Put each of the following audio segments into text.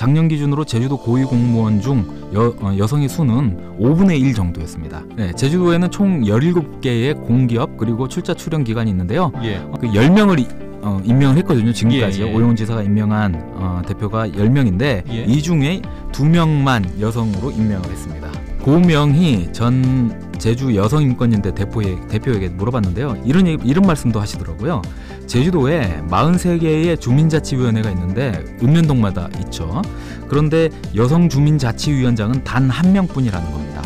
작년 기준으로 제주도 고위 공무원 중 여, 어, 여성의 수는 5분의 1 정도였습니다. 네, 제주도에는 총 17개의 공기업 그리고 출자 출연 기관이 있는데요. 예. 그 10명을 어, 임명을 했거든요. 지금까지 예, 예. 오영훈 지사가 임명한 어, 대표가 10명인데 예. 이 중에 2명만 여성으로 임명을 했습니다. 고명희 전 제주 여성인권연대 대표에, 대표에게 물어봤는데요. 이런 이런 말씀도 하시더라고요. 제주도에 43개의 주민자치위원회가 있는데 읍면동마다 있죠. 그런데 여성 주민자치위원장은 단 한 명뿐이라는 겁니다.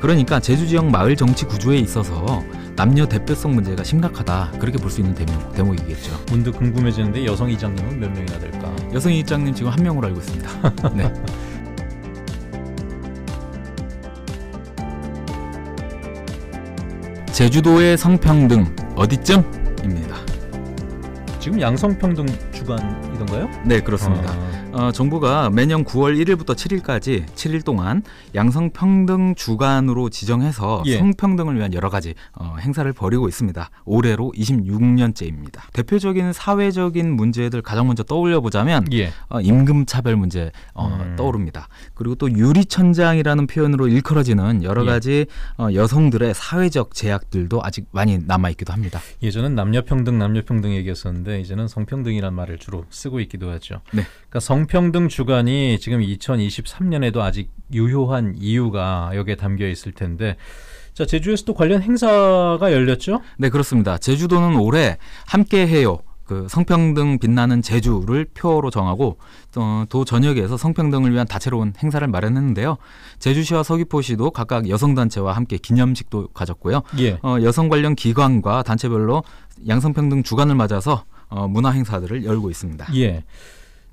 그러니까 제주 지역 마을 정치 구조에 있어서 남녀 대표성 문제가 심각하다 그렇게 볼 수 있는 대목, 대목이겠죠. 문득 궁금해지는데 여성 이장님은 몇 명이나 될까? 여성 이장님 지금 한 명으로 알고 있습니다. 네. 제주도의 성평등 어디쯤입니다. 지금 양성평등 주간이던가요? 네 그렇습니다. 아, 어, 정부가 매년 9월 1일부터 7일까지 7일 동안 양성평등 주간으로 지정해서 예. 성평등을 위한 여러 가지 어, 행사를 벌이고 있습니다. 올해로 26년째입니다. 대표적인 사회적인 문제들 가장 먼저 떠올려 보자면 예. 어, 임금 차별 문제 어, 음. 떠오릅니다. 그리고 또 유리천장이라는 표현으로 일컬어지는 여러 예. 가지 어, 여성들의 사회적 제약들도 아직 많이 남아 있기도 합니다. 예전엔 남녀평등 남녀평등 얘기였었는데 이제는 성평등이란 말을 주로 쓰고 있기도 하죠. 네. 그러니까 성평등 주간이 지금 2023년에도 아직 유효한 이유가 여기에 담겨 있을 텐데 자 제주에서도 관련 행사가 열렸죠? 네, 그렇습니다. 제주도는 올해 함께 해요. 그 성평등 빛나는 제주를 표로 정하고 어, 도 전역에서 성평등을 위한 다채로운 행사를 마련했는데요. 제주시와 서귀포시도 각각 여성단체와 함께 기념식도 가졌고요. 예. 어, 여성 관련 기관과 단체별로 양성평등 주간을 맞아서 어, 문화 행사들을 열고 있습니다. 예.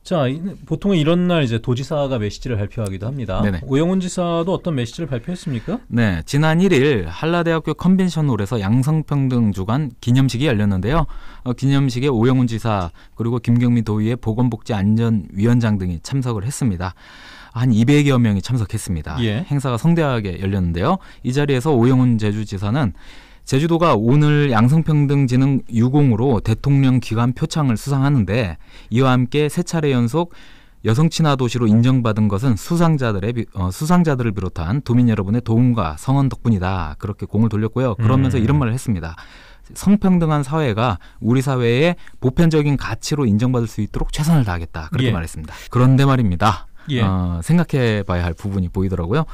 자, 이- 보통은 이런 날 이제 도지사가 메시지를 발표하기도 합니다. 네네. 오영훈 지사도 어떤 메시지를 발표했습니까? 네, 지난 1일 한라대학교 컨벤션홀에서 양성평등 주간 기념식이 열렸는데요. 어, 기념식에 오영훈 지사 그리고 김경민 도의회 보건복지안전위원장 등이 참석을 했습니다. 한 200여 명이 참석했습니다. 예. 행사가 성대하게 열렸는데요. 이 자리에서 오영훈 제주지사는 제주도가 오늘 양성평등진흥 유공으로 대통령 기관 표창을 수상하는데 이와 함께 세 차례 연속 여성 친화 도시로 인정받은 것은 수상자들의 비- 어, 수상자들을 비롯한 도민 여러분의 도움과 성원 덕분이다. 그렇게 공을 돌렸고요. 그러면서 음. 이런 말을 했습니다. 성평등한 사회가 우리 사회의 보편적인 가치로 인정받을 수 있도록 최선을 다하겠다. 그렇게 예. 말했습니다. 그런데 말입니다. 예. 어, 생각해 봐야 할 부분이 보이더라고요.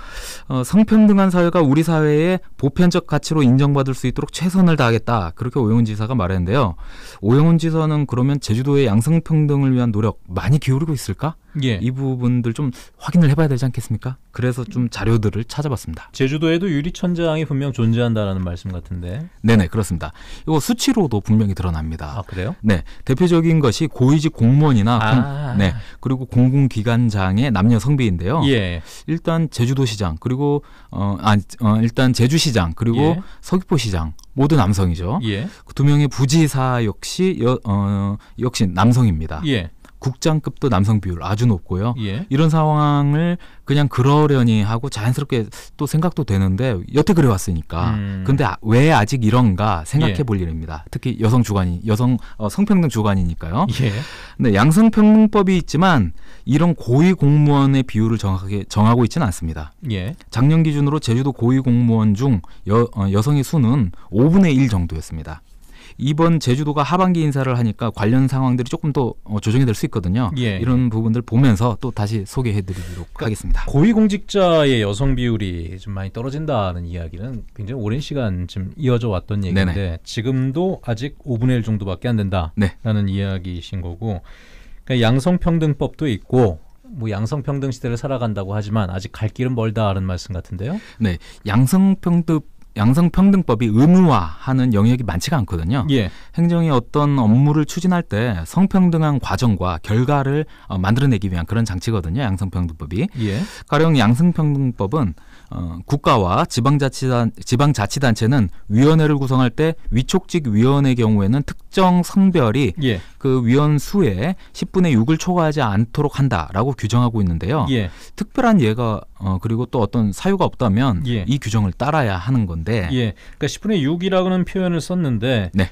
어, 성평등한 사회가 우리 사회의 보편적 가치로 인정받을 수 있도록 최선을 다하겠다. 그렇게 오영훈 지사가 말했는데요. 오영훈 지사는 그러면 제주도의 양성평등을 위한 노력 많이 기울이고 있을까? 예. 이 부분들 좀 확인을 해봐야 되지 않겠습니까? 그래서 좀 자료들을 찾아봤습니다. 제주도에도 유리천장이 분명 존재한다라는 말씀 같은데. 네네 그렇습니다. 이거 수치로도 분명히 드러납니다. 아, 그래요? 네, 대표적인 것이 고위직 공무원이나 공- 아. 네 그리고 공공기관장의 남녀 성비인데요. 예. 일단 제주도시장 그리고 어, 아, 어 일단 제주시장 그리고 예. 서귀포시장 모두 남성이죠. 예. 그 두 명의 부지사 역시 여, 어, 역시 남성입니다. 예. 국장급도 남성 비율 아주 높고요. 예. 이런 상황을 그냥 그러려니 하고 자연스럽게 또 생각도 되는데 여태 그래왔으니까. 음. 근데 아- 왜 아직 이런가 생각해 예. 볼 일입니다. 특히 여성 주관이 여성 어, 성평등 주관이니까요. 예. 네, 양성평등법이 있지만 이런 고위 공무원의 비율을 정확하게 정하고 있지는 않습니다. 예. 작년 기준으로 제주도 고위 공무원 중 여, 어, 여성의 수는 5분의 1 정도였습니다. 이번 제주도가 하반기 인사를 하니까 관련 상황들이 조금 더 어, 조정이 될 수 있거든요. 예. 이런 부분들 보면서 또 다시 소개해드리도록 그러니까 하겠습니다. 고위공직자의 여성 비율이 좀 많이 떨어진다는 이야기는 굉장히 오랜 시간 좀 이어져 왔던 얘기인데 네네. 지금도 아직 5분의 1 정도밖에 안 된다라는 네. 이야기이신 거고 그러니까 양성평등법도 있고 뭐 양성평등 시대를 살아간다고 하지만 아직 갈 길은 멀다라는 말씀 같은데요. 네, 양성평등 양성평등법이 의무화하는 영역이 많지가 않거든요. 예. 행정이 어떤 업무를 추진할 때 성평등한 과정과 결과를 어, 만들어내기 위한 그런 장치거든요. 양성평등법이. 예. 가령 양성평등법은 어, 국가와 지방자치단, 지방자치단체는 위원회를 구성할 때 위촉직 위원의 경우에는 특정 성별이 예. 그 위원 수의 10분의 6을 초과하지 않도록 한다라고 규정하고 있는데요. 예. 특별한 예가 어, 그리고 또 어떤 사유가 없다면 예. 이 규정을 따라야 하는 건데 예. 그러니까 10분의 6이라고는 표현을 썼는데 네.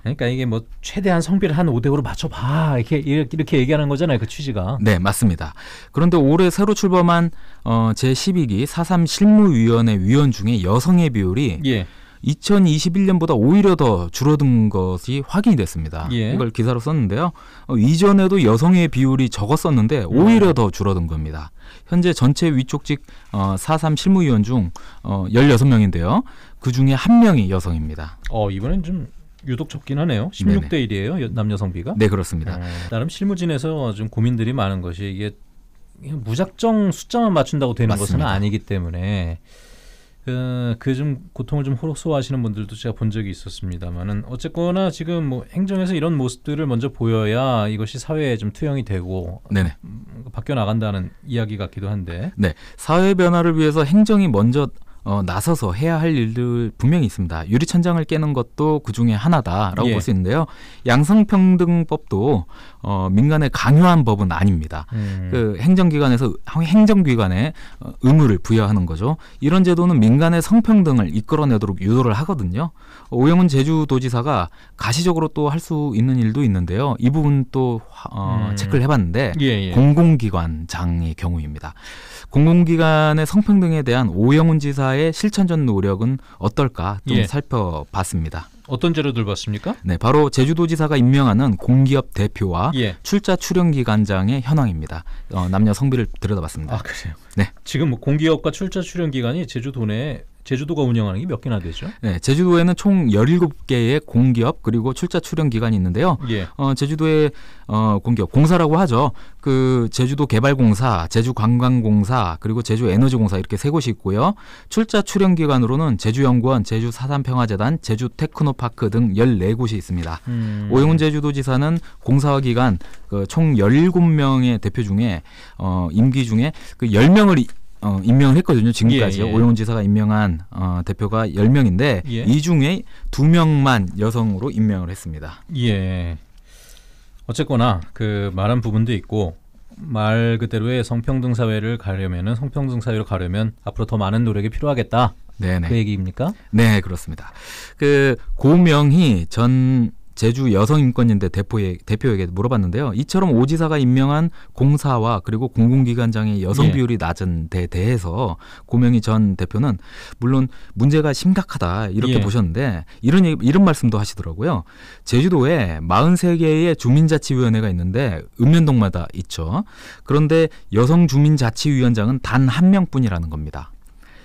그러니까 이게 뭐 최대한 성비를 한 5대 5로 맞춰봐 이렇게 이렇게 얘기하는 거잖아요. 그 취지가. 네, 맞습니다. 그런데 올해 새로 출범한 어, 제 12기 4.3 실무위원회 위원 중에 여성의 비율이 예. 2021년보다 오히려 더 줄어든 것이 확인이 됐습니다. 예. 이걸 기사로 썼는데요. 어, 이전에도 여성의 비율이 적었었는데 오히려 더 줄어든 겁니다. 현재 전체 위촉직 어, 4.3 실무위원 중 어, 16명인데요. 그 중에 한 명이 여성입니다. 어 이번엔 좀 유독 적긴 하네요. 16대 1이에요. 남녀 성비가. 네, 그렇습니다. 어, 나름 실무진에서 좀 고민들이 많은 것이 이게 무작정 숫자만 맞춘다고 되는 것은 맞습니다. 아니기 때문에 그좀 고통을 좀 호소하시는 분들도 제가 본 적이 있었습니다만은 어쨌거나 지금 뭐 행정에서 이런 모습들을 먼저 보여야 이것이 사회에 좀 투영이 되고 네네. 음, 바뀌어 나간다는 이야기 같기도 한데 네, 사회 변화를 위해서 행정이 먼저 어, 나서서 해야 할 일들 분명히 있습니다. 유리천장을 깨는 것도 그 중에 하나다라고 예. 볼수 있는데요. 양성평등법도 어, 민간에 강요한 법은 아닙니다. 음, 그 행정기관에서 행정기관에 어, 의무를 부여하는 거죠. 이런 제도는 민간의 성평등을 이끌어내도록 유도를 하거든요. 오영훈 제주도지사가 가시적으로 또 할 수 있는 일도 있는데요. 이 부분 또 어, 음. 체크를 해봤는데 예, 예. 공공기관장의 경우입니다. 공공기관의 성평등에 대한 오영훈 지사의 실천적 노력은 어떨까 좀 예. 살펴봤습니다. 어떤 재료들 봤습니까? 네, 바로 제주도지사가 임명하는 공기업 대표와 예. 출자 출연 기관장의 현황입니다. 어, 남녀 성비를 들여다봤습니다. 아 그래요. 네. 지금 뭐 공기업과 출자 출연 기관이 제주도 내 제주도가 운영하는 게 몇 개나 되죠? 네, 제주도에는 총 17개의 공기업 그리고 출자 출연 기관이 있는데요. 예. 어, 제주도의 어, 공기업 공사라고 하죠. 그 제주도 개발공사, 제주관광공사, 그리고 제주에너지공사 이렇게 세 곳이 있고요. 출자 출연 기관으로는 제주연구원, 제주사단평화재단, 제주테크노파크 등 14곳이 있습니다. 음. 오영훈 제주도지사는 공사와 기관 그 총 17명의 대표 중에 어, 임기 중에 그 10명을 어, 임명을 했거든요. 지금까지 예, 예. 오영훈 지사가 임명한 어, 대표가 10명인데 예. 이 중에 2명만 여성으로 임명을 했습니다. 예. 어쨌거나 그 말한 부분도 있고 말 그대로의 성평등 사회를 가려면은 성평등 사회로 가려면 앞으로 더 많은 노력이 필요하겠다. 네네. 그 얘기입니까? 네, 그렇습니다. 그 고명희 전 제주 여성인권연대 대표에, 대표에게 물어봤는데요. 이처럼 오 지사가 임명한 공사와 그리고 공공기관장의 여성 예. 비율이 낮은 데 대해서 고명희 전 대표는 물론 문제가 심각하다 이렇게 예. 보셨는데 이런 이런 말씀도 하시더라고요. 제주도에 43개의 주민자치위원회가 있는데 읍면동마다 있죠. 그런데 여성 주민자치위원장은 단 한 명뿐이라는 겁니다.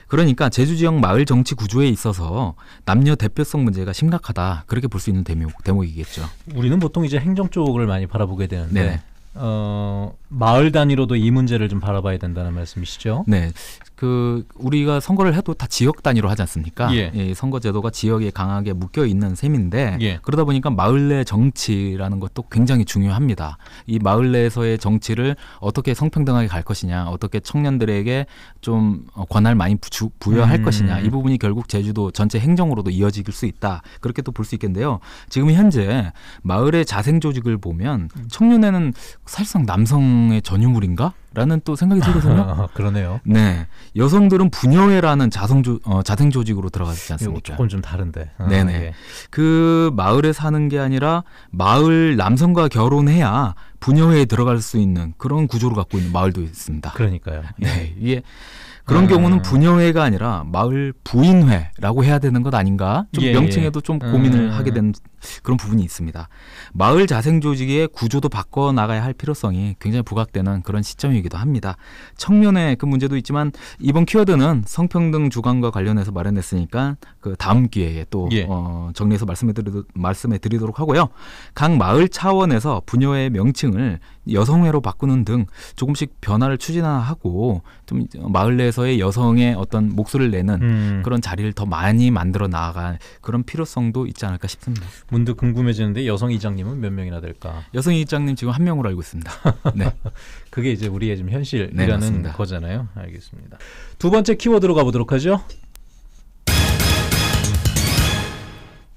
그러니까 제주 지역 마을 정치 구조에 있어서 남녀 대표성 문제가 심각하다 그렇게 볼 수 있는 대목, 대목이겠죠. 우리는 보통 이제 행정 쪽을 많이 바라보게 되는데 네네. 어, 마을 단위로도 이 문제를 좀 바라봐야 된다는 말씀이시죠? 네, 그 우리가 선거를 해도 다 지역 단위로 하지 않습니까? 예. 이 선거 제도가 지역에 강하게 묶여 있는 셈인데 예. 그러다 보니까 마을 내 정치라는 것도 굉장히 중요합니다. 이 마을 내에서의 정치를 어떻게 성평등하게 갈 것이냐, 어떻게 청년들에게 좀 어, 권한을 많이 부, 부여할 음. 것이냐, 이 부분이 결국 제주도 전체 행정으로도 이어질 수 있다. 그렇게 또 볼 수 있겠는데요. 지금 현재 마을의 자생 조직을 보면 음. 청년회는 사실상 남성의 전유물인가? 라는 또 생각이 들거든요. 아, 그러네요. 네, 여성들은 분여회라는 자성조, 어, 자생 조직으로 들어가지 않습니까? 조금 좀 다른데. 아, 네네. 예. 그 마을에 사는 게 아니라 마을 남성과 결혼해야 분여회에 들어갈 수 있는 그런 구조를 갖고 있는 마을도 있습니다. 그러니까요. 네, 이게 그런 아. 경우는 분여회가 아니라 마을 부인회라고 해야 되는 것 아닌가? 좀 예, 명칭에도 좀 고민을 음. 하게 된 그런 부분이 있습니다. 마을 자생 조직의 구조도 바꿔 나가야 할 필요성이 굉장히 부각되는 그런 시점이기도 합니다. 청년의 그 문제도 있지만 이번 키워드는 성평등 주관과 관련해서 마련했으니까 그 다음 기회에 또 예. 어, 정리해서 말씀해 드리도, 말씀해 드리도록 하고요. 각 마을 차원에서 분여의 명칭 을 여성회로 바꾸는 등 조금씩 변화를 추진하고 좀 마을 내에서의 여성의 어떤 목소리를 내는 음, 그런 자리를 더 많이 만들어 나갈 그런 필요성도 있지 않을까 싶습니다. 문득 궁금해지는데 여성 이장님은 몇 명이나 될까? 여성 이장님 지금 한 명으로 알고 있습니다. 네. 그게 이제 우리의 지금 네, 현실이라는 맞습니다. 거잖아요. 알겠습니다. 두 번째 키워드로 가보도록 하죠.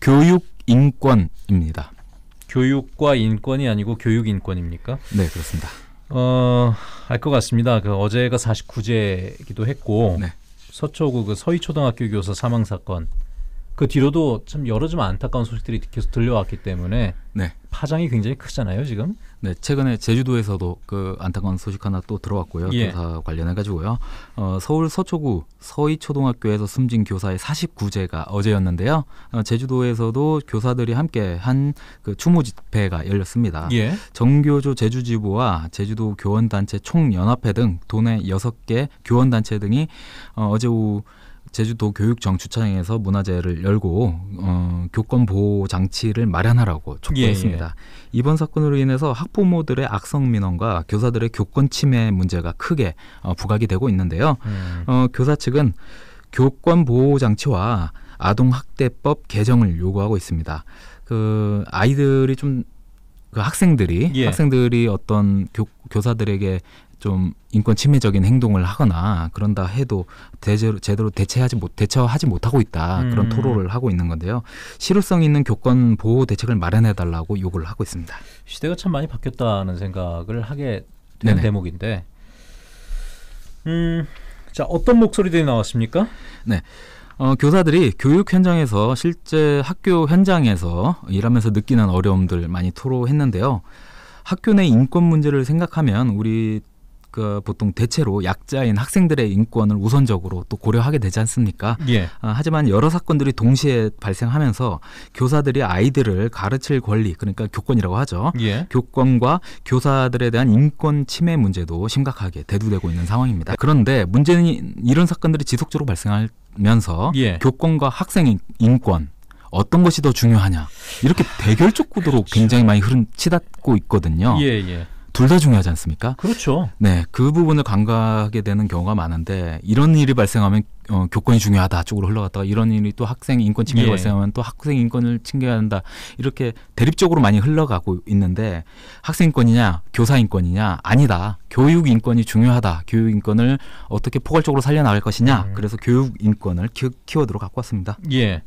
교육 인권입니다. 교육과 인권이 아니고 교육 인권입니까? 네, 그렇습니다. 어, 알 것 같습니다. 그 어제가 49제이기도 했고 네. 서초구 그 서희초등학교 교사 사망 사건 그 뒤로도 참 여러 좀 안타까운 소식들이 계속 들려왔기 때문에 네. 파장이 굉장히 크잖아요 지금. 네, 최근에 제주도에서도 그 안타까운 소식 하나 또 들어왔고요. 예. 교사 관련해 가지고요. 어, 서울 서초구 서희초등학교에서 숨진 교사의 49제가 어제였는데요. 어, 제주도에서도 교사들이 함께 한 그 추모 집회가 열렸습니다. 예. 정교조 제주지부와 제주도 교원단체 총연합회 등 도내 6개 교원단체 등이 어, 어제 오후 제주도 교육청 주차장에서 문화제를 열고 어, 교권 보호 장치를 마련하라고 촉구했습니다. 이번 사건으로 인해서 학부모들의 악성 민원과 교사들의 교권 침해 문제가 크게 어, 부각이 되고 있는데요. 음. 어, 교사 측은 교권 보호 장치와 아동 학대법 개정을 요구하고 있습니다. 그 아이들이 좀그 학생들이 예. 학생들이 어떤 교, 교사들에게 좀 인권 침해적인 행동을 하거나 그런다 해도 대제로, 제대로 대체하지 못 대처하지 못하고 있다 그런 음. 토로를 하고 있는 건데요. 실효성 있는 교권 보호 대책을 마련해 달라고 요구를 하고 있습니다. 시대가 참 많이 바뀌었다는 생각을 하게 되는 네네. 대목인데, 음, 자 어떤 목소리들이 나왔습니까? 어, 교사들이 교육 현장에서 실제 학교 현장에서 일하면서 느끼는 어려움들 많이 토로했는데요. 학교 내 인권 문제를 생각하면 우리 그 보통 대체로 약자인 학생들의 인권을 우선적으로 또 고려하게 되지 않습니까? 예. 아, 하지만 여러 사건들이 동시에 발생하면서 교사들이 아이들을 가르칠 권리 그러니까 교권이라고 하죠. 예. 교권과 교사들에 대한 인권 침해 문제도 심각하게 대두되고 있는 상황입니다. 그런데 문제는 이런 사건들이 지속적으로 발생하면서 예. 교권과 학생 인- 인권 어떤 것이 더 중요하냐 이렇게 대결적 구도로 굉장히 많이 흐름 치닫고 있거든요. 예, 예. 둘 다 중요하지 않습니까? 그렇죠. 네, 그 부분을 간과하게 되는 경우가 많은데 이런 일이 발생하면 어, 교권이 중요하다 쪽으로 흘러갔다가 이런 일이 또 학생 인권 침해가 예. 발생하면 또 학생 인권을 챙겨야 한다 이렇게 대립적으로 많이 흘러가고 있는데 학생 인권이냐 교사 인권이냐 아니다 교육 인권이 중요하다 교육 인권을 어떻게 포괄적으로 살려나갈 것이냐 음. 그래서 교육 인권을 키, 키워드로 갖고 왔습니다 예.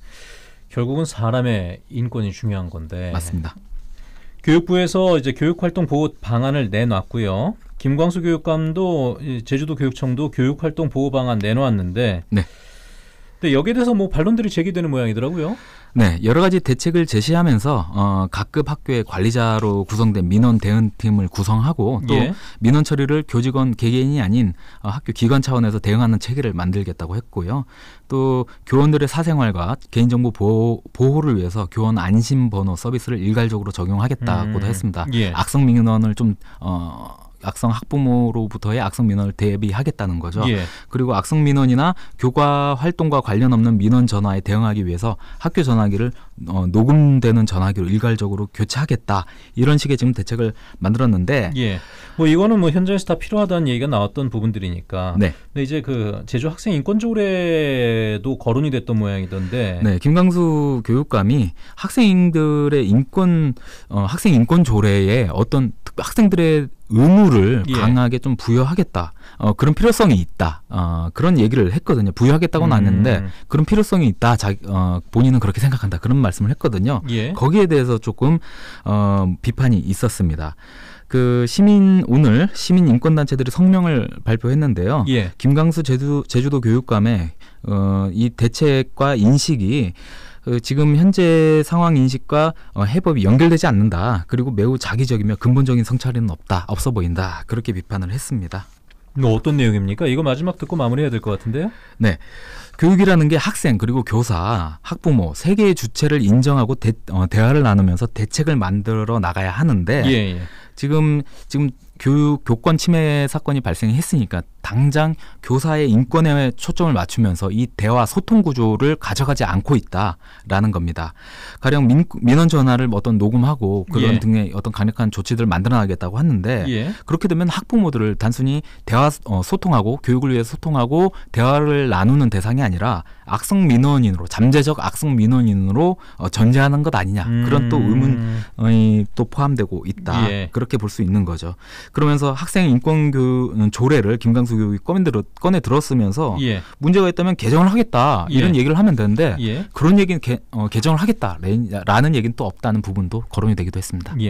결국은 사람의 인권이 중요한 건데. 맞습니다 교육부에서 이제 교육활동 보호 방안을 내놨고요. 김광수 교육감도 이 제주도 교육청도 교육활동 보호 방안 내놓았는데. 네. 근데 여기에 대해서 뭐 반론들이 제기되는 모양이더라고요. 네, 여러 가지 대책을 제시하면서 어, 각급 학교의 관리자로 구성된 민원 대응팀을 구성하고 또 예. 민원 처리를 교직원 개개인이 아닌 어, 학교 기관 차원에서 대응하는 체계를 만들겠다고 했고요. 또 교원들의 사생활과 개인정보 보호, 보호를 위해서 교원 안심 번호 서비스를 일괄적으로 적용하겠다고도 음, 했습니다. 예. 악성 민원을 좀 어, 악성 학부모로부터의 악성 민원을 대비하겠다는 거죠. 예. 그리고 악성 민원이나 교과 활동과 관련 없는 민원 전화에 대응하기 위해서 학교 전화기를 어, 녹음되는 전화기로 일괄적으로 교체하겠다 이런 식의 지금 대책을 만들었는데 예. 뭐 이거는 뭐 현장에서 다 필요하다는 얘기가 나왔던 부분들이니까. 네, 근데 이제 그 제주 학생 인권 조례도 거론이 됐던 모양이던데. 네 김강수 교육감이 학생들의 인권 어, 학생 인권 조례에 어떤 특- 학생들의 의무를 예. 강하게 좀 부여하겠다 어, 그런 필요성이 있다 어, 그런 얘기를 했거든요 부여하겠다고는 음. 그런 필요성이 있다 자, 어, 본인은 그렇게 생각한다 그런 말씀을 했거든요 예. 거기에 대해서 조금 어, 비판이 있었습니다. 그 시민 오늘 시민 인권 단체들이 성명을 발표했는데요. 예. 김강수 제주 제주도 교육감의 어, 이 대책과 인식이 그 지금 현재 상황 인식과 어, 해법이 연결되지 않는다. 그리고 매우 자기적이며 근본적인 성찰은 없다, 없어 보인다. 그렇게 비판을 했습니다. 뭐 어떤 내용입니까? 이거 마지막 듣고 마무리해야 될 것 같은데요. 네. 교육이라는 게 학생 그리고 교사, 학부모 세 개의 주체를 인정하고 대, 어, 대화를 나누면서 대책을 만들어 나가야 하는데 예, 예. 지금 지금 교육 교권 침해 사건이 발생했으니까 당장 교사의 인권에 초점을 맞추면서 이 대화 소통 구조를 가져가지 않고 있다라는 겁니다. 가령 민, 민원 전화를 어떤 녹음하고 그런 예. 등의 어떤 강력한 조치들을 만들어나겠다고 하는데 예. 그렇게 되면 학부모들을 단순히 대화 어, 소통하고 교육을 위해 소통하고 대화를 나누는 대상이 아니라 악성 민원인으로 잠재적 악성 민원인으로 어, 전제하는 것 아니냐 그런 또 의문 이 또 포함되고 있다. 예. 그렇게 볼 수 있는 거죠. 그러면서 학생 인권 교 조례를 김강수 교육이 꺼내 들어 꺼내 들었으면서 예. 문제가 있다면 개정을 하겠다 이런 예. 얘기를 하면 되는데 예. 그런 얘기는 개, 어, 개정을 하겠다라는 얘기는 또 없다는 부분도 거론이 되기도 했습니다. 예.